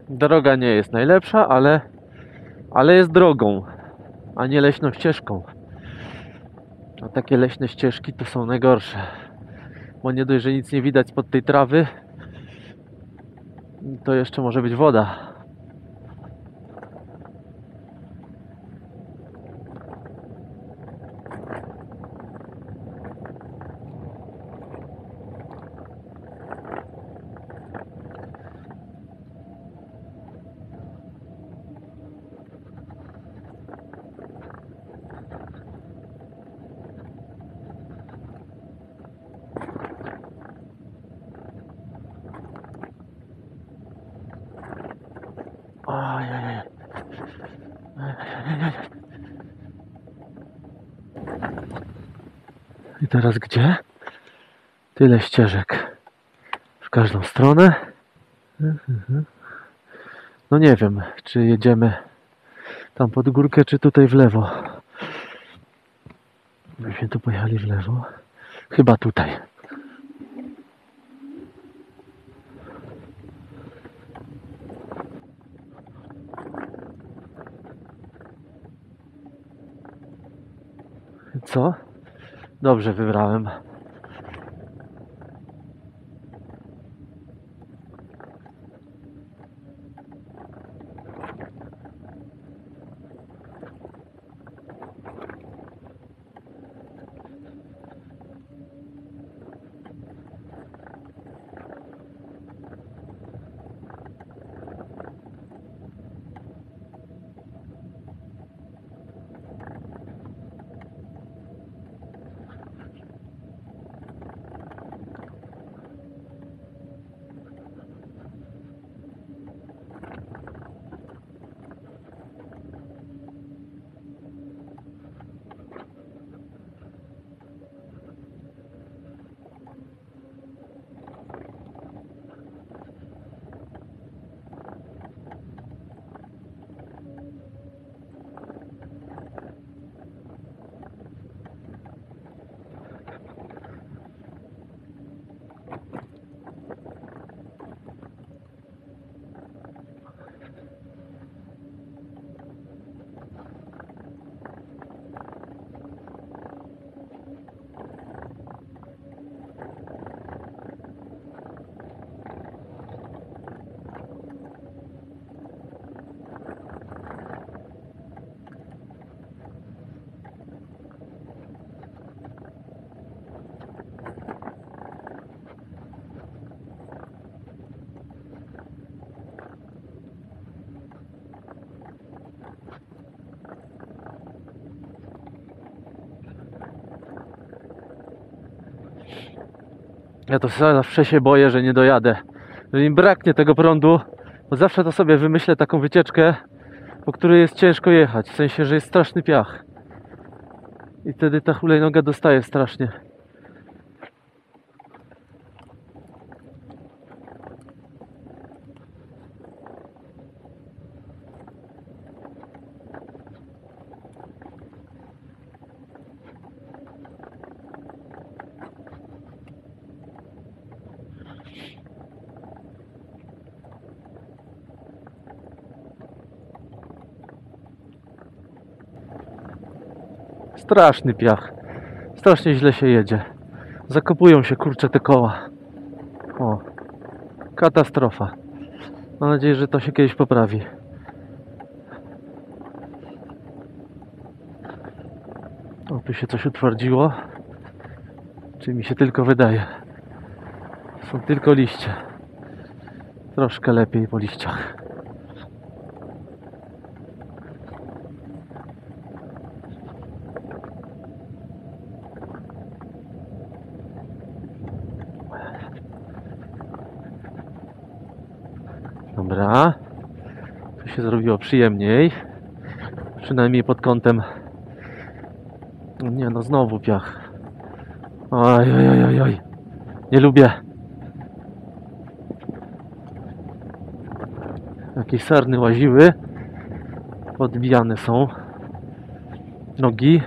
Droga nie jest najlepsza, ale, ale jest drogą, a nie leśną ścieżką. Takie leśne ścieżki to są najgorsze. Bo nie dość, że nic nie widać spod tej trawy, to jeszcze może być woda. Teraz gdzie? Tyle ścieżek w każdą stronę. No nie wiem, czy jedziemy tam pod górkę, czy tutaj w lewo. Myśmy tu pojechali w lewo. Chyba tutaj. Co? Dobrze wybrałem. Ja to zawsze się boję, że nie dojadę. Że im braknie tego prądu, bo zawsze to sobie wymyślę taką wycieczkę, po której jest ciężko jechać. W sensie, że jest straszny piach. I wtedy ta hulajnoga dostaje strasznie. Straszny piach. Strasznie źle się jedzie. Zakopują się kurcze te koła. O. Katastrofa. Mam nadzieję, że to się kiedyś poprawi. O, tu się coś utwardziło. Czy mi się tylko wydaje? Są tylko liście. Troszkę lepiej po liściach. Dobra. Tu się zrobiło przyjemniej. Przynajmniej pod kątem. No Nie no, znowu piach. Oj, oj, oj, oj, oj. Nie lubię. Jakieś sarny łaziły. Podbijane są. Nogi.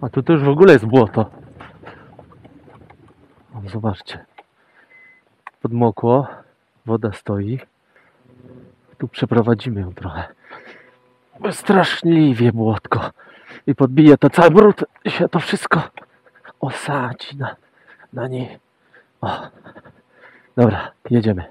A tu to już w ogóle jest błoto. O, zobaczcie. Podmokło. Woda stoi. Tu przeprowadzimy ją trochę. Straszliwie błotko. I podbije to cały brud. Się to wszystko osadzi na, na niej. O. Dobra, jedziemy.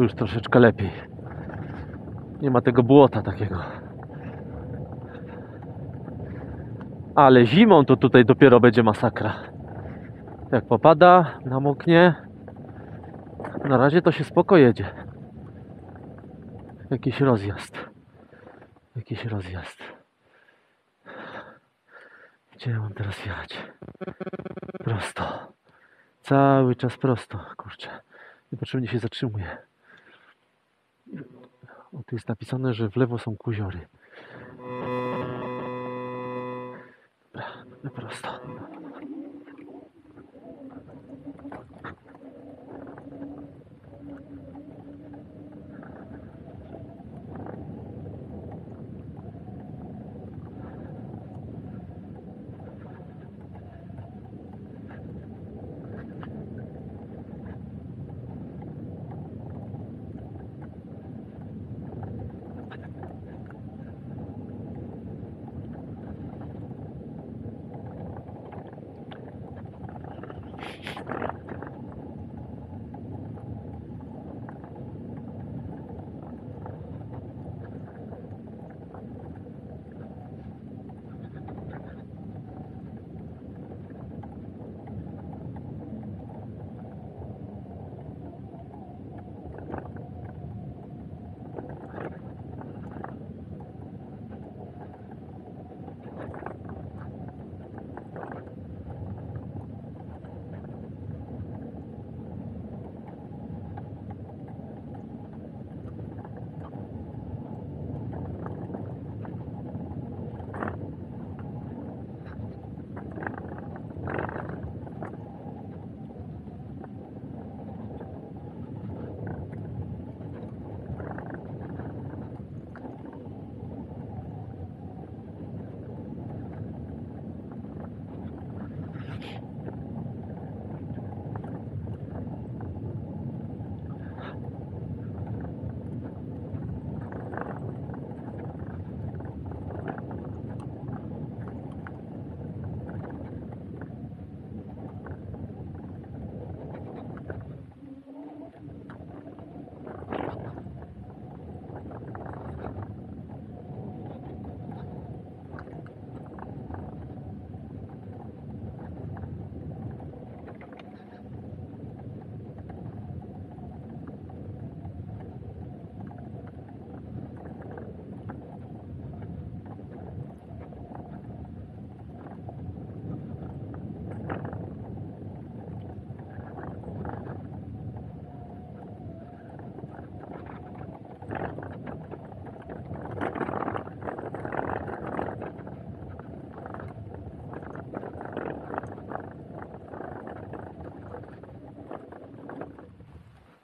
Tu już troszeczkę lepiej. Nie ma tego błota takiego. Ale zimą to tutaj dopiero będzie masakra. Jak popada, namoknie. Na razie to się spoko jedzie. Jakiś rozjazd. Jakiś rozjazd. Gdzie mam teraz jechać? Prosto. Cały czas prosto, kurczę. Niepotrzebnie się zatrzymuję. Tu jest napisane, że w lewo są kuziory. Dobra, prosto.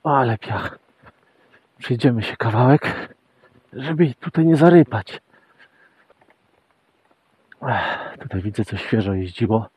Ale piach. Przejdziemy się kawałek, żeby tutaj nie zarypać. Ech, tutaj widzę, coś świeżo jeździło.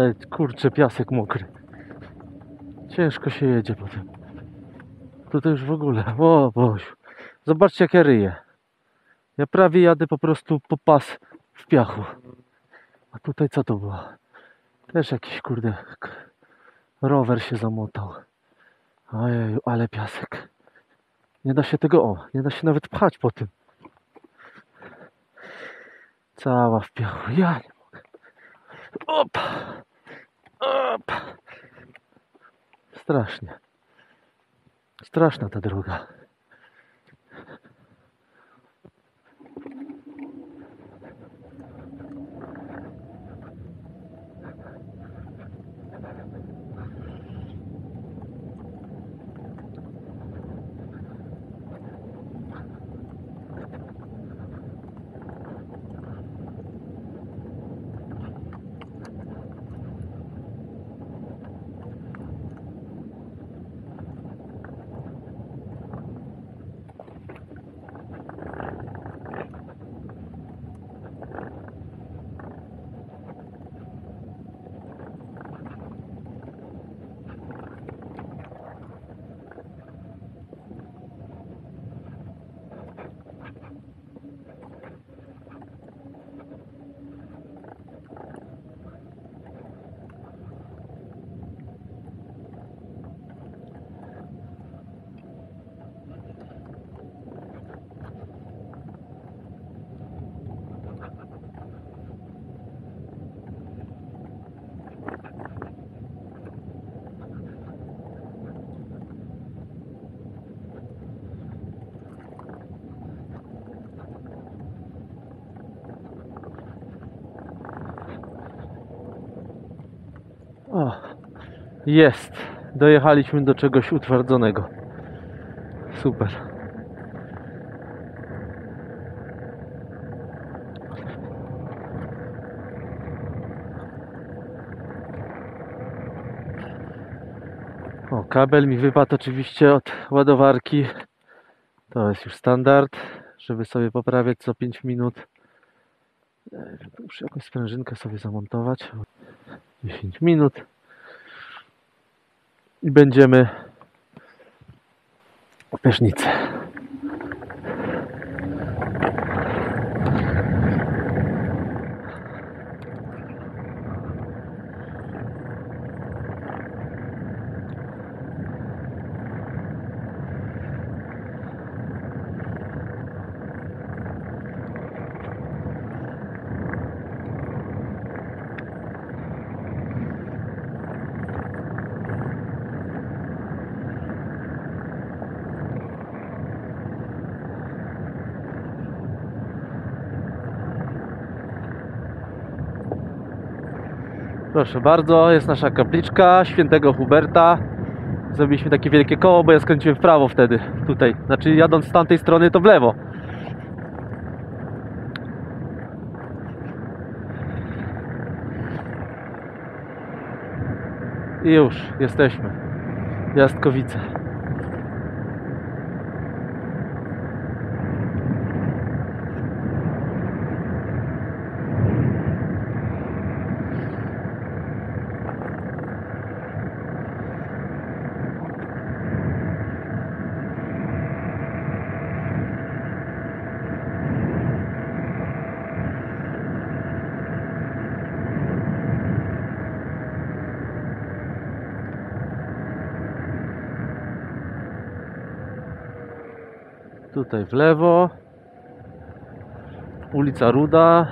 Ale kurczę, piasek mokry. Ciężko się jedzie po tym. Tutaj już w ogóle. O Boziu. Zobaczcie jak ja ryję. Ja prawie jadę po prostu po pas w piachu. A tutaj co to było? Też jakiś kurde rower się zamotał. Ojeju, ale piasek. Nie da się tego, o, nie da się nawet pchać po tym. Cała w piachu. Ja nie mogę. Op! Strasznie. Straszna ta droga. O, jest. Dojechaliśmy do czegoś utwardzonego. Super. O, kabel mi wypadł oczywiście od ładowarki. To jest już standard, żeby sobie poprawiać co 5 minut. E, Muszę jakąś sprężynkę sobie zamontować. 10 minut i będziemy w prysznicy. Proszę bardzo, jest nasza kapliczka świętego Huberta. Zrobiliśmy takie wielkie koło, bo ja skręciłem w prawo wtedy, tutaj. Znaczy jadąc z tamtej strony to w lewo. I już, jesteśmy. Jastkowice. Tutaj w lewo. Ulica Ruda.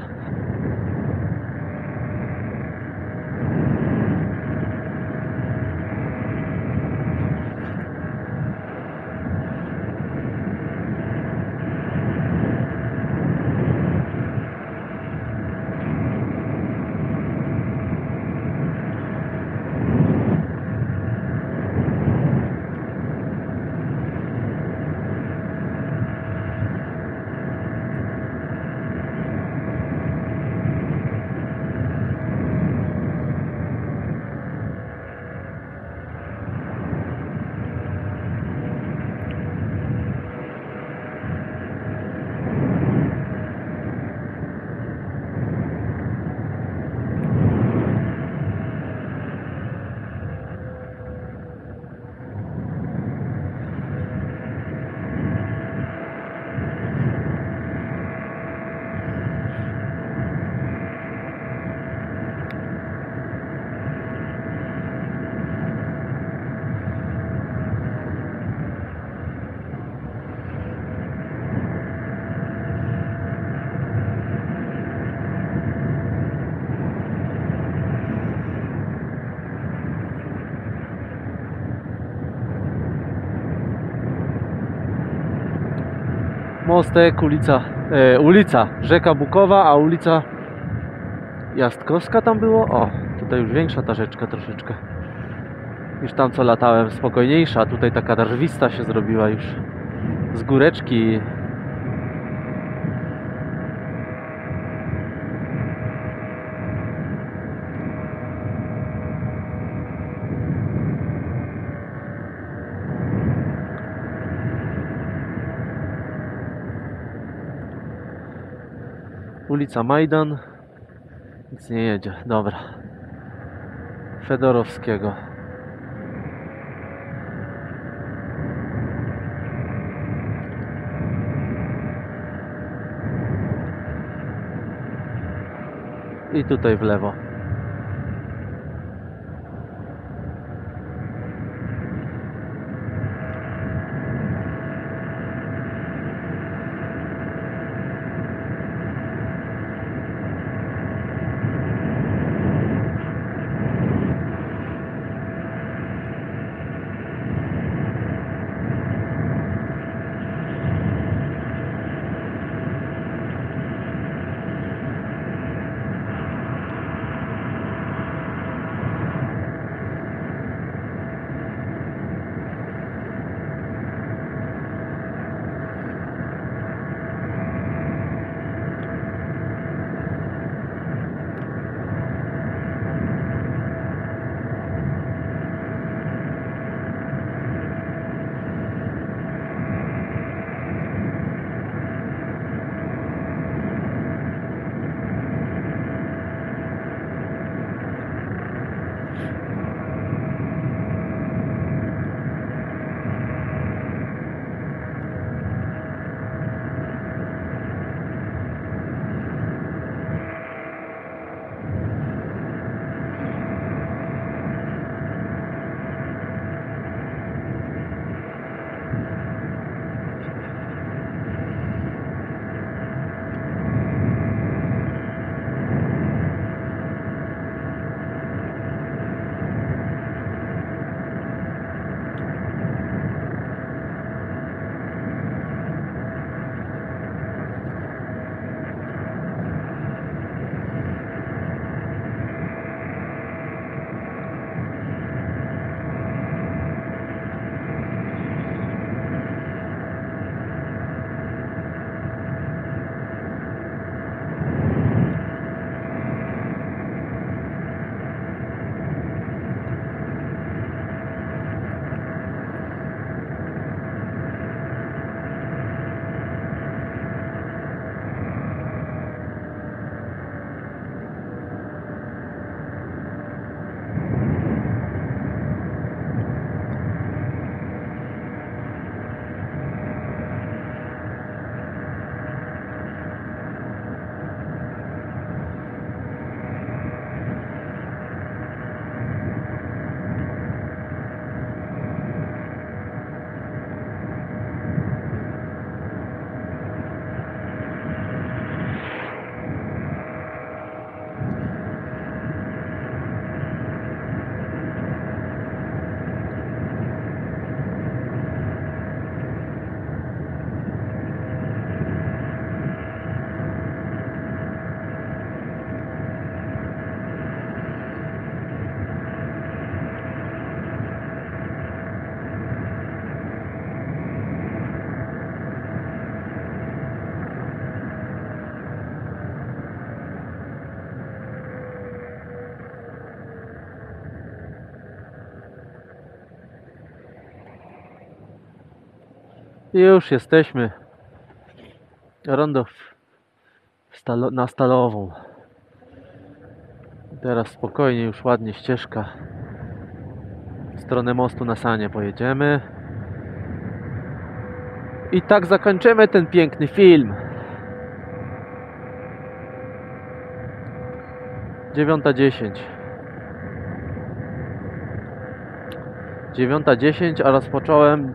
Mostek, ulica, e, ulica Rzeka Bukowa, a ulica Jastkowska tam było? O, tutaj już większa ta rzeczka troszeczkę. Już tam co latałem spokojniejsza, tutaj taka drwista się zrobiła już z góreczki. Ulica Majdan. Nic nie jedzie. Dobra. Fedorowskiego. I tutaj w lewo. I już jesteśmy. Rondo stalo, na stalową. Teraz spokojnie, już ładnie ścieżka. W stronę mostu na Sanie pojedziemy. I tak zakończymy ten piękny film. 9.10 9.10, a rozpocząłem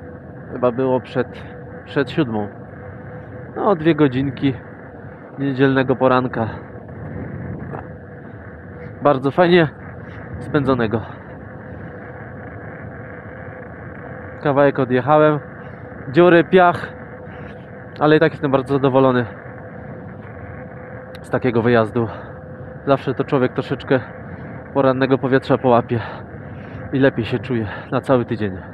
chyba było przed, przed siódmą. No, dwie godzinki niedzielnego poranka. Bardzo fajnie spędzonego. Kawałek odjechałem. Dziury, piach, ale i tak jestem bardzo zadowolony z takiego wyjazdu. Zawsze to człowiek troszeczkę porannego powietrza połapie i lepiej się czuje na cały tydzień.